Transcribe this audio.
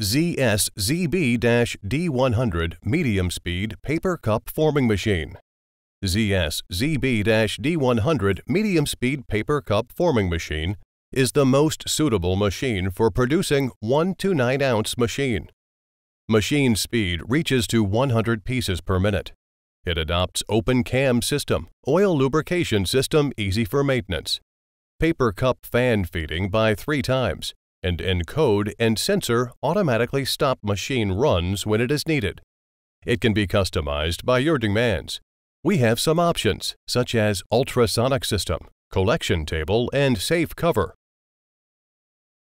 ZS-ZB-D100 medium speed paper cup forming machine. ZS-ZB-D100 medium speed paper cup forming machine is the most suitable machine for producing 1 to 9 ounce machine. Machine speed reaches to 100 pieces per minute. It adopts open cam system, oil lubrication system easy for maintenance, paper cup fan feeding by three times, and encode and sensor automatically stop machine runs when it is needed. It can be customized by your demands. We have some options such as ultrasonic system, collection table, and safe cover.